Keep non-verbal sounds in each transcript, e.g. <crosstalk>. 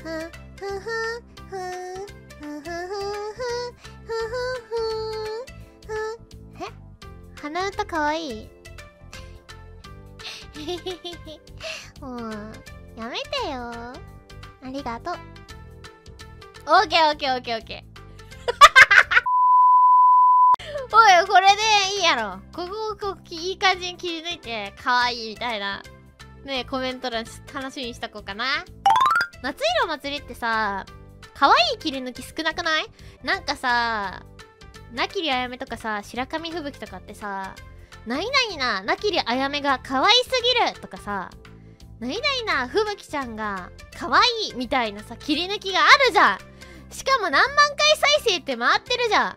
<laughs> え？鼻歌かわいい？<laughs> もうやめてよ。ありがとう。オーケーオーケーオーケーオーケー。<laughs> おいこれでいいやろ。ここをういい感じに切り抜いてかわいいみたいなねコメント欄楽しみにしとこうかな。夏色祭りってさ可愛い切り抜き少なくない？なんかさなきりあやめとかさ白神吹雪とかってさ何々ななきりあやめが可愛すぎるとかさ何々な吹雪ちゃんが可愛いみたいなさ切り抜きがあるじゃん。しかも何万回再生って回ってるじゃん。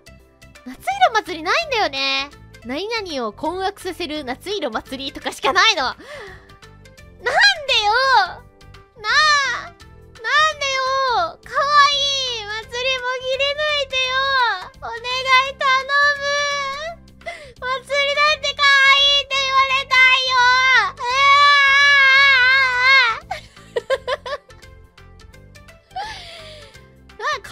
夏色祭りないんだよね。何々を困惑させる夏色祭りとかしかないの。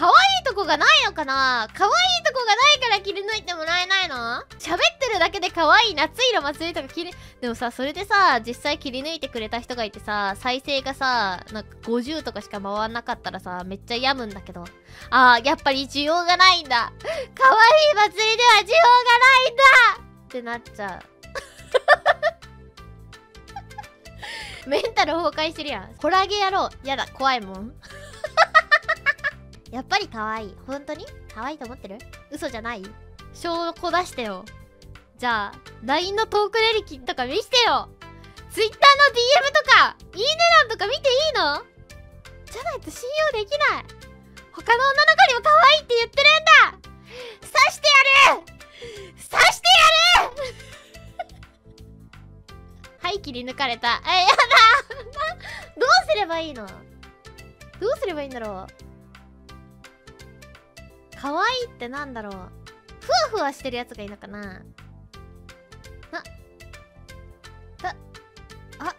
うわかわいとこがないのかな？かわいとこがないから切り抜いてもらえないの？喋ってるだけで可愛い夏色祭りとか切りでもさそれでさ実際切り抜いてくれた人がいてさ再生がさなんか50とかしか回んなかったらさめっちゃ病むんだけど。あーやっぱり需要がないんだ。可愛い祭りでは需要がないんだ！ってなっちゃう。<laughs> メンタル崩壊してるやん。ホラゲ野郎やだ怖いもん。やっぱり可愛い。本当に？可愛いと思ってる？嘘じゃない？証拠出してよ。じゃあ LINE のトーク履歴とか見してよ。Twitter の DM とかいいね欄とか見ていいの？じゃないと信用できない。他の女の子にも可愛いって言ってるんだ。刺してやる！刺してやる！<laughs> はい切り抜かれた。えやだ。どうすればいいの？どうすればいいんだろう？可愛いってなんだろう。ふわふわしてるやつがいいのかな。あ。あ。あ。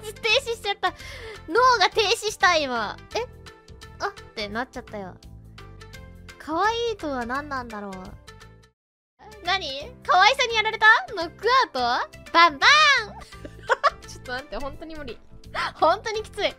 <laughs> 停止しちゃった。脳が停止した今。え？あ。ってなっちゃったよ。可愛いとは何なんだろう。何？可愛さにやられた？ノックアウト？バンバン！<laughs> ちょっと待って本当に無理。本当にきつい。